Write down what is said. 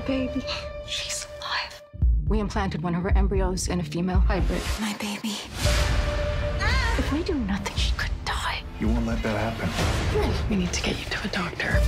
her baby. She's alive. We implanted one of her embryos in a female hybrid. My baby. If we do nothing, she could die. You won't let that happen. We need to get you to a doctor.